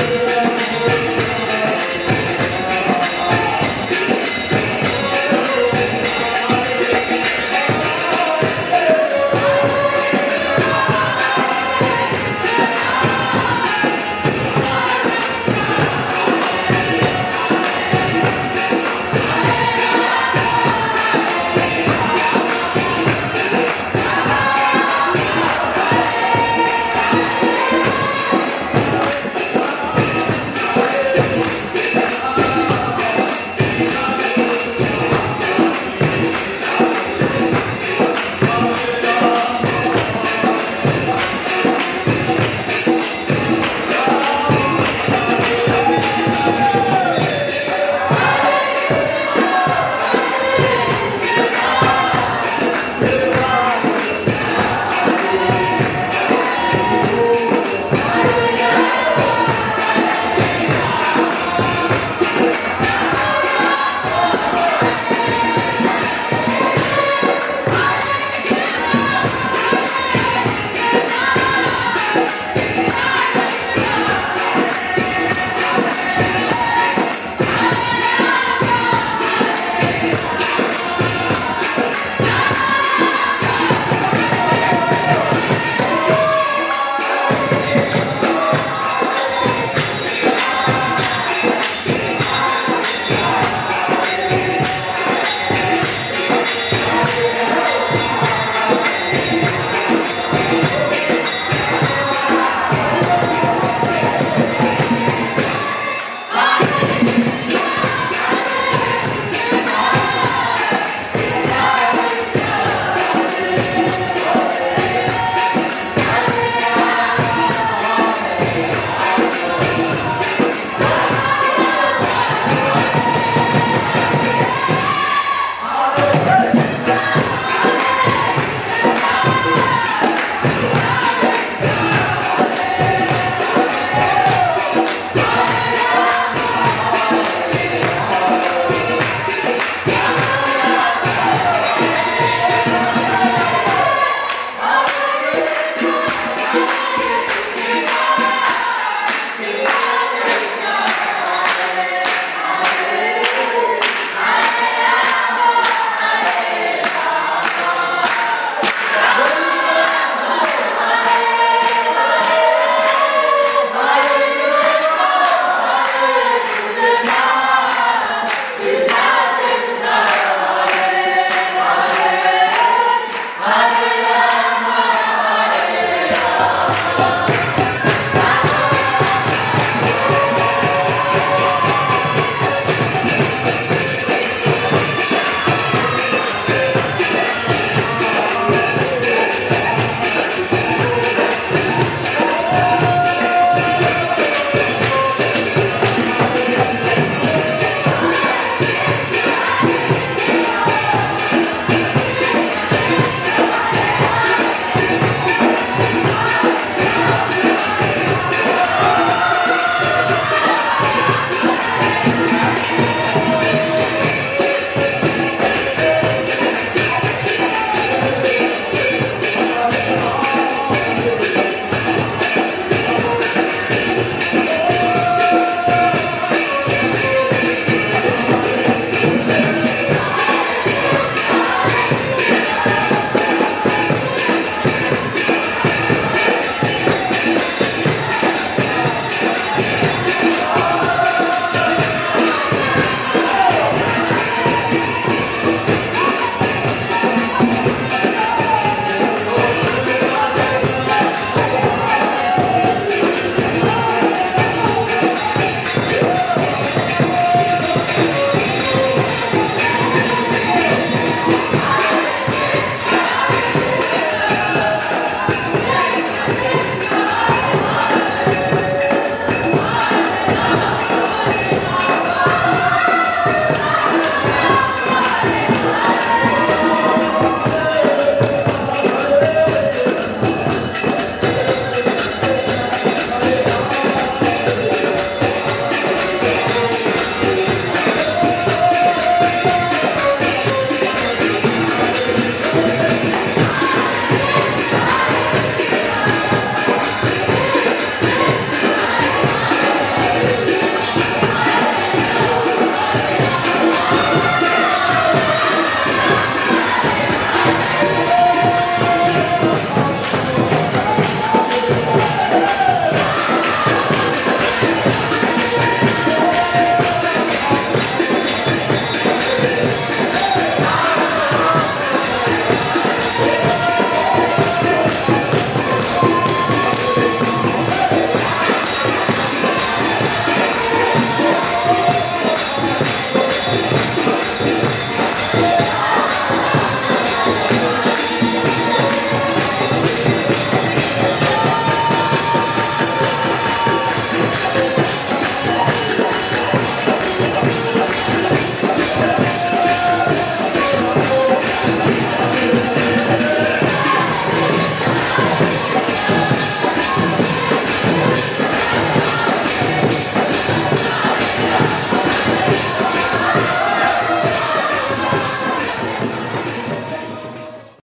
Yeah.